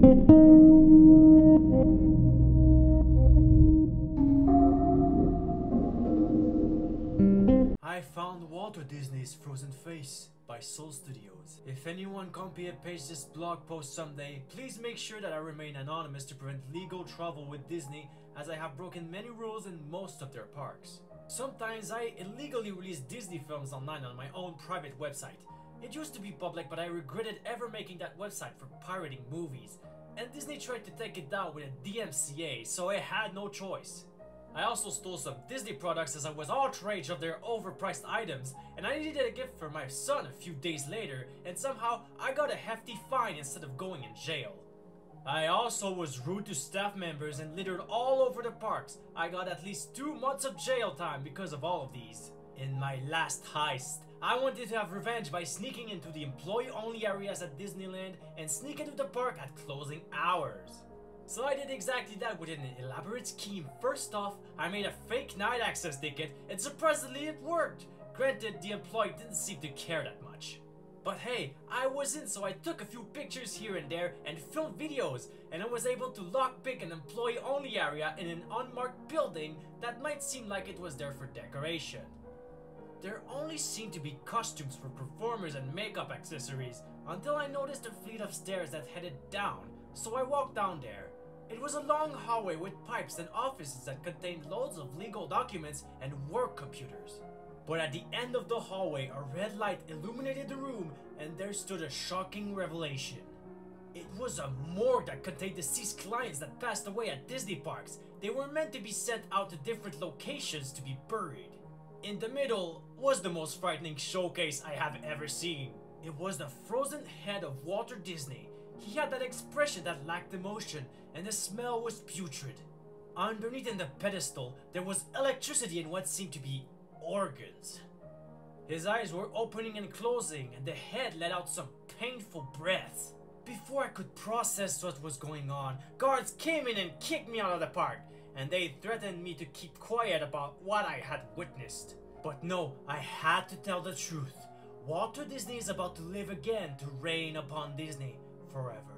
I found Walter Disney's Frozen Face by Soulz Studios. If anyone copy and paste this blog post someday, please make sure that I remain anonymous to prevent legal trouble with Disney as I have broken many rules in most of their parks. Sometimes I illegally release Disney films online on my own private website. It used to be public but I regretted ever making that website for pirating movies. And Disney tried to take it down with a DMCA, so I had no choice. I also stole some Disney products as I was outraged of their overpriced items and I needed a gift for my son a few days later and somehow I got a hefty fine instead of going in jail. I also was rude to staff members and littered all over the parks. I got at least two months of jail time because of all of these. In my last heist, I wanted to have revenge by sneaking into the employee-only areas at Disneyland and sneak into the park at closing hours. So I did exactly that with an elaborate scheme. First off, I made a fake night access ticket and surprisingly it worked. Granted, the employee didn't seem to care that much. But hey, I was in so I took a few pictures here and there and filmed videos and I was able to lockpick an employee only area in an unmarked building that might seem like it was there for decoration. There only seemed to be costumes for performers and makeup accessories until I noticed a fleet of stairs that headed down, so I walked down there. It was a long hallway with pipes and offices that contained loads of legal documents and work computers. But at the end of the hallway, a red light illuminated the room and there stood a shocking revelation. It was a morgue that contained deceased clients that passed away at Disney parks. They were meant to be sent out to different locations to be buried. In the middle was the most frightening showcase I have ever seen. It was the frozen head of Walter Disney he had that expression that lacked emotion, and the smell was putrid. Underneath in the pedestal, there was electricity and what seemed to be organs. His eyes were opening and closing, and the head let out some painful breaths. Before I could process what was going on, guards came in and kicked me out of the park, and they threatened me to keep quiet about what I had witnessed. But no, I had to tell the truth. Walter Disney is about to live again to reign upon Disney forever.